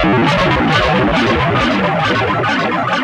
I'm sorry.